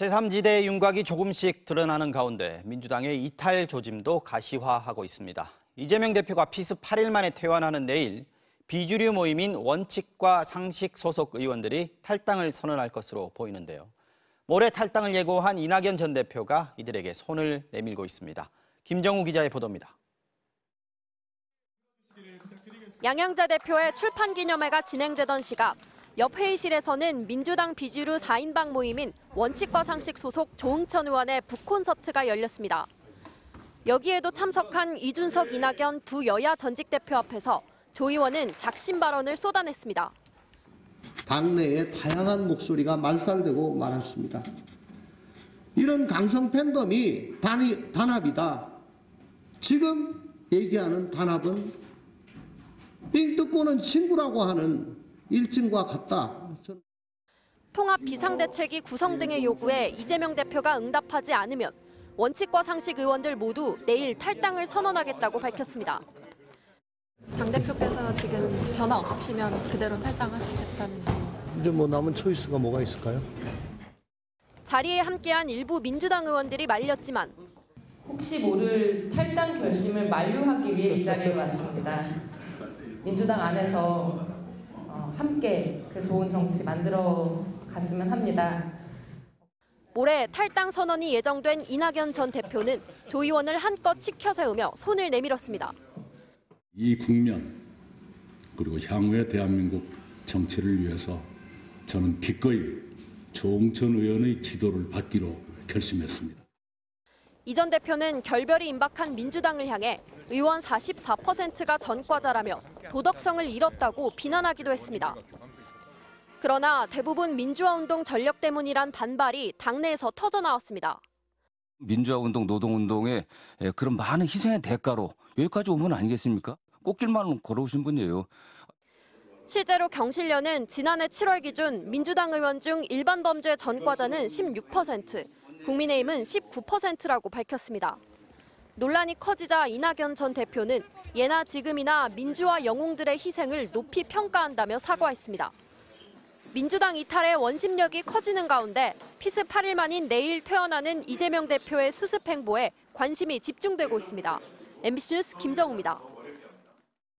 제3지대 윤곽이 조금씩 드러나는 가운데 민주당의 이탈 조짐도 가시화하고 있습니다. 이재명 대표가 피습 8일 만에 퇴원하는 내일 비주류 모임인 원칙과 상식 소속 의원들이 탈당을 선언할 것으로 보이는데요. 모레 탈당을 예고한 이낙연 전 대표가 이들에게 손을 내밀고 있습니다. 김정우 기자의 보도입니다. 양양자 대표의 출판 기념회가 진행되던 시각 옆 회의실에서는 민주당 비주류 4인방 모임인 원칙과 상식 소속 조응천 의원의 북콘서트가 열렸습니다. 여기에도 참석한 이준석, 이낙연 두 여야 전직 대표 앞에서 조 의원은 작심 발언을 쏟아냈습니다. 당내에 다양한 목소리가 말살되고 말았습니다. 이런 강성 팬덤이 단이, 단합이다. 지금 얘기하는 단합은 삥 뜯고는 친구라고 하는 일진과 같다. 통합 비상대책위 구성 등의 요구에 이재명 대표가 응답하지 않으면 원칙과 상식 의원들 모두 내일 탈당을 선언하겠다고 밝혔습니다. 당대표께서 지금 변화 없으시면 그대로 탈당하시겠다는 이제 뭐 남은 초이스가 뭐가 있을까요? 자리에 함께한 일부 민주당 의원들이 말렸지만 혹시 모를 탈당 결심을 만료하기 위해 이 자리에 왔습니다. 민주당 안에서 어, 함께 그 좋은 정치 만들어 갔으면 합니다. 모레 탈당 선언이 예정된 이낙연 전 대표는 조 의원을 한껏 치켜 세우며 손을 내밀었습니다. 이 국면 그리고 향후의 대한민국 정치를 위해서 저는 기꺼이 조홍천 의원의 지도를 받기로 결심했습니다. 이 전 대표는 결별이 임박한 민주당을 향해 의원 44%가 전과자라며 도덕성을 잃었다고 비난하기도 했습니다. 그러나 대부분 민주화운동 전력 때문이란 반발이 당내에서 터져나왔습니다. 민주화운동, 노동운동의 예, 그런 많은 희생의 대가로 여기까지 온 건 아니겠습니까? 꽃길만 걸어오신 분이에요. 실제로 경실련은 지난해 7월 기준 민주당 의원 중 일반 범죄 전과자는 16%, 국민의힘은 19%라고 밝혔습니다. 논란이 커지자 이낙연 전 대표는 예나 지금이나 민주화 영웅들의 희생을 높이 평가한다며 사과했습니다. 민주당 이탈의 원심력이 커지는 가운데 피습 8일 만인 내일 퇴원하는 이재명 대표의 수습 행보에 관심이 집중되고 있습니다. MBC 뉴스 김정우입니다.